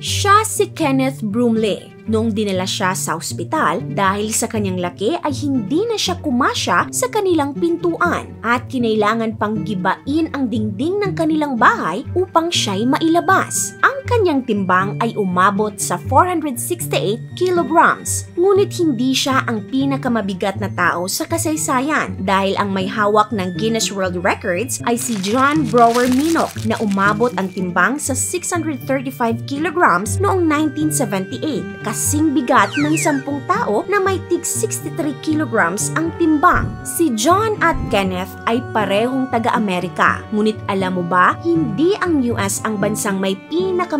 Siya si Kenneth Brumley. Noong dinala siya sa ospital dahil sa kanyang laki ay hindi na siya kumasya sa kanilang pintuan at kinailangan pang gibain ang dingding ng kanilang bahay upang siya'y mailabas. Ang kanyang timbang ay umabot sa 468 kilograms. Ngunit hindi siya ang pinakamabigat na tao sa kasaysayan dahil ang may hawak ng Guinness World Records ay si John Brower Minok na umabot ang timbang sa 635 kilograms noong 1978 kasing bigat ng sampung tao na may tig 63 kilograms ang timbang. Si John at Kenneth ay parehong taga-Amerika. Ngunit alam mo ba, hindi ang US ang bansang may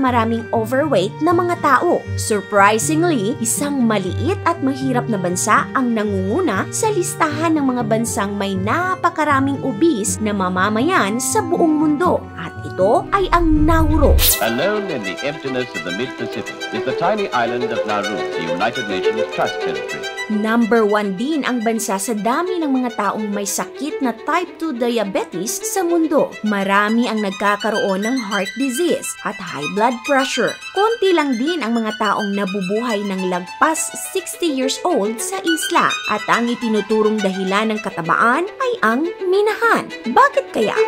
pinakamaraming overweight na mga tao. Surprisingly, isang maliit at mahirap na bansa ang nangunguna sa listahan ng mga bansang may napakaraming obese na mamamayan sa buong mundo. At ito ay ang Nauru. Alone in the emptiness of the mid-Pacific is the tiny island of Nauru, the United Nations Trust Territory. Number 1 din ang bansa sa dami ng mga taong may sakit na type 2 diabetes sa mundo. Marami ang nagkakaroon ng heart disease at high blood pressure. Konti lang din ang mga taong nabubuhay ng lagpas 60 years old sa isla at ang itinuturong dahilan ng katabaan ay ang minahan. Bakit kaya?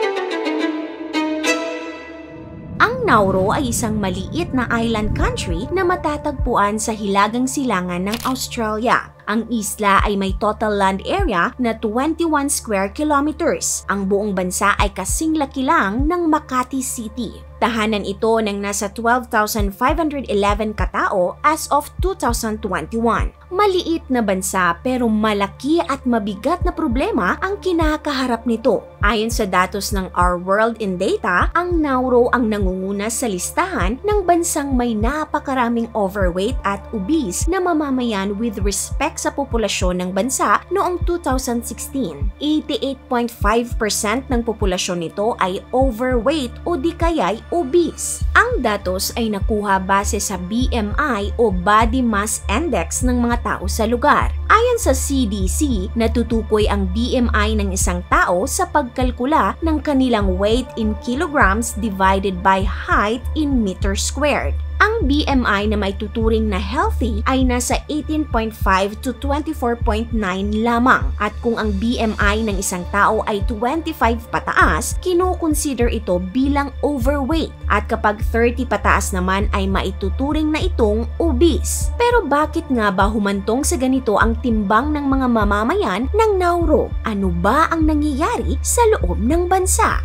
Ang Nauru ay isang maliit na island country na matatagpuan sa hilagang silangan ng Australia. Ang isla ay may total land area na 21 square kilometers. Ang buong bansa ay kasing laki lang ng Makati City. Tahanan ito ng nasa 12,511 katao as of 2021. Maliit na bansa pero malaki at mabigat na problema ang kinakaharap nito. Ayon sa datos ng Our World in Data, ang Nauru ang nangunguna sa listahan ng bansang may napakaraming overweight at obese na mamamayan with respect sa populasyon ng bansa noong 2016. 88.5% ng populasyon nito ay overweight o di kaya'y obese. Ang datos ay nakuha base sa BMI o Body Mass Index ng mga tao sa lugar. Ayon sa CDC, natutukoy ang BMI ng isang tao sa pagkalkula ng kanilang weight in kilograms divided by height in meter squared. Ang BMI na may tuturing na healthy ay nasa 18.5 to 24.9 lamang at kung ang BMI ng isang tao ay 25 pataas, kinoconsider ito bilang overweight at kapag 30 pataas naman ay maituturing na itong obese. Pero bakit nga ba humantong sa ganito ang timbang ng mga mamamayan ng Nauru? Ano ba ang nangyayari sa loob ng bansa?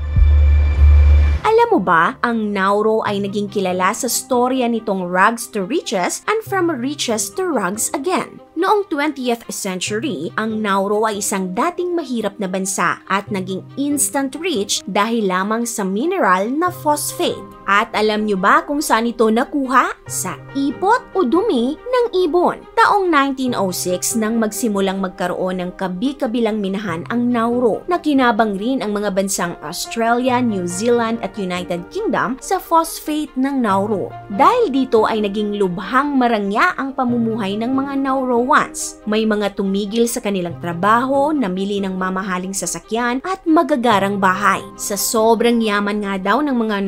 Alam mo ba, ang Nauru ay naging kilala sa storya nitong rags to riches and from riches to rags again. Noong 20th century, ang Nauru ay isang dating mahirap na bansa at naging instant rich dahil lamang sa mineral na phosphate. At alam nyo ba kung saan ito nakuha? Sa ipot o dumi ng ibon. Taong 1906 nang magsimulang magkaroon ng kabi-kabilang minahan ang Nauru na kinabang rin ang mga bansang Australia, New Zealand at United Kingdom sa phosphate ng Nauru. Dahil dito ay naging lubhang marangya ang pamumuhay ng mga Nauruans. May mga tumigil sa kanilang trabaho, namili ng mamahaling sasakyan at magagarang bahay. Sa sobrang yaman nga daw ng mga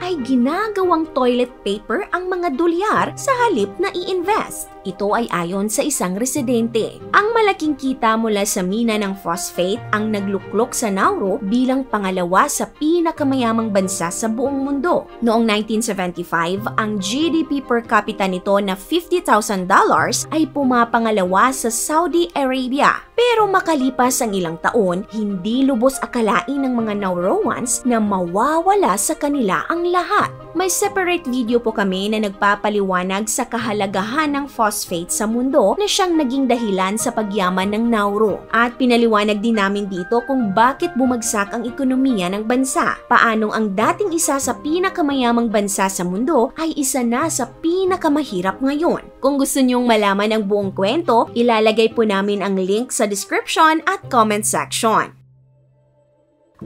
Ay ginagawang toilet paper ang mga dolyar sa halip na i-invest. Ito ay ayon sa isang residente. Ang malaking kita mula sa mina ng phosphate ang nagluklok sa Nauru bilang pangalawa sa pinakamayamang bansa sa buong mundo. Noong 1975, ang GDP per capita nito na $50,000 ay pumapangalawa sa Saudi Arabia. Pero makalipas ang ilang taon, hindi lubos akalain ng mga Nauruans na mawawala sa kanila ang lahat. May separate video po kami na nagpapaliwanag sa kahalagahan ng phosphate sa mundo na siyang naging dahilan sa pagyaman ng Nauru. At pinaliwanag din namin dito kung bakit bumagsak ang ekonomiya ng bansa. Paanong ang dating isa sa pinakamayamang bansa sa mundo ay isa na sa pinakamahirap ngayon. Kung gusto niyong malaman ang buong kwento, ilalagay po namin ang link sa description at comment section.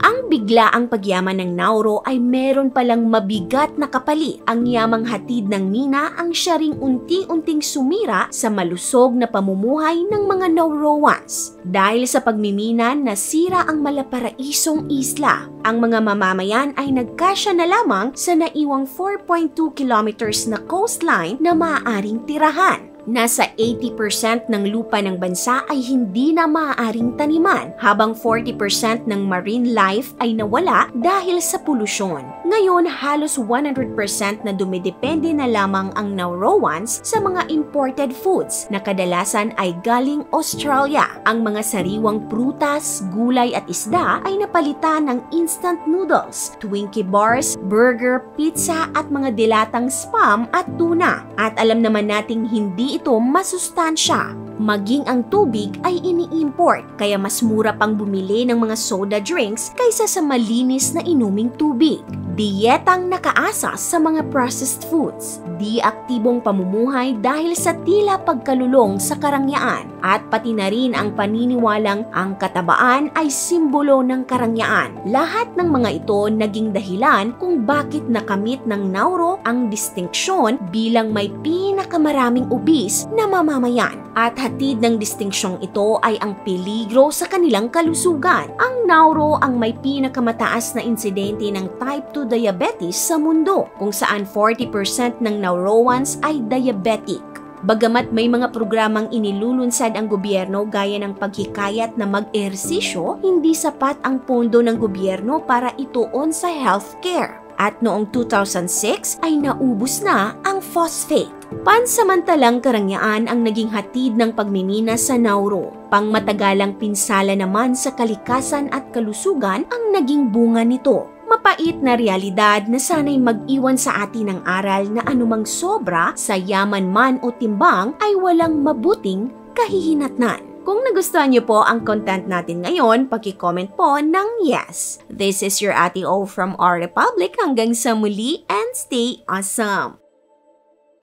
Ang biglaang pagyaman ng Nauro ay meron palang mabigat na kapalit. Ang yamang hatid ng Mina ang siya ring unti-unting sumira sa malusog na pamumuhay ng mga Nauroans. Dahil sa pagmimina, nasira ang malaparaisong isla. Ang mga mamamayan ay nagkasya na lamang sa naiwang 4.2 kilometers na coastline na maaaring tirahan. Nasa 80% ng lupa ng bansa ay hindi na maaaring taniman, habang 40% ng marine life ay nawala dahil sa polusyon. Ngayon, halos 100% na dumidepende na lamang ang Nauroans sa mga imported foods na kadalasan ay galing Australia. Ang mga sariwang prutas, gulay at isda ay napalitan ng instant noodles, Twinkie bars, burger, pizza at mga dilatang spam at tuna. At alam naman nating hindi ito masustansya. Maging ang tubig ay ini-import kaya mas mura pang bumili ng mga soda drinks kaysa sa malinis na inuming tubig. Diyetang nakaasa sa mga processed foods, di aktibong pamumuhay dahil sa tila pagkalulong sa karangyaan at pati na rin ang paniniwalang ang katabaan ay simbolo ng karangyaan. Lahat ng mga ito naging dahilan kung bakit nakamit ng Nauro ang distinksyon bilang may pinakamaraming ubis na mamamayan. At hatid ng distingsyong ito ay ang peligro sa kanilang kalusugan. Ang Nauro ang may pinakamataas na insidente ng type 2 diabetes sa mundo, kung saan 40% ng Nauroans ay diabetic. Bagamat may mga programang inilulunsad ang gobyerno gaya ng paghikayat na mag-ehersisyo, hindi sapat ang pondo ng gobyerno para ituon sa healthcare. At noong 2006 ay naubos na ang phosphate. Pansamantalang karangyaan ang naging hatid ng pagmimina sa Nauro. Pangmatagalang pinsala naman sa kalikasan at kalusugan ang naging bunga nito. Mapait na realidad na sana'y mag-iwan sa atin ng aral na anumang sobra sa yaman man o timbang ay walang mabuting kahihinatnan. Kung nagustuhan niyo po ang content natin ngayon, paki-comment po ng yes. This is your Ate O from our Republic. Hanggang sa muli and stay awesome!